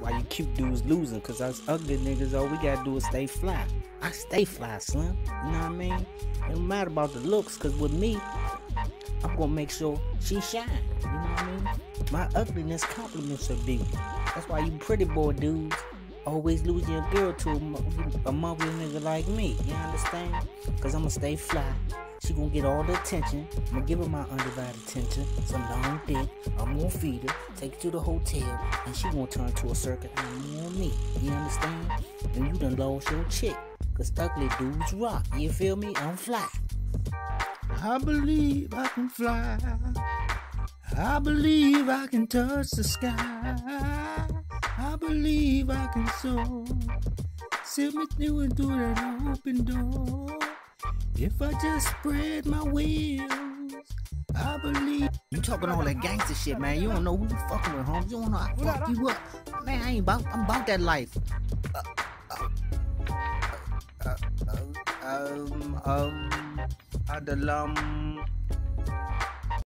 Why you cute dudes losing, cause us ugly niggas, all we gotta do is stay fly. I stay fly, son. You know what I mean? It don't matter about the looks, cause with me, I'm gonna make sure she shine. You know what I mean? My ugliness compliments her beauty. That's why you pretty boy dudes always losing your girl to a, a muggly nigga like me. You understand? Cause I'ma stay fly. She gonna get all the attention. I'm gonna give her my undivided attention. Some long dick. I'm gonna feed her, take her to the hotel, and she gonna turn to a circuit animal on me. You understand? And you done lost your chick. Cause ugly dudes rock. You feel me? I'm fly. I believe I can fly. I believe I can touch the sky. I believe I can soar. Send me through and through that open door. If I just spread my wings, I believe. You talking all that gangster shit, man. You don't know who you fucking with, Holmes. You don't know I fuck you up. Man, I ain't about, I'm about that life. Uh, uh, uh, um, um, Adalam,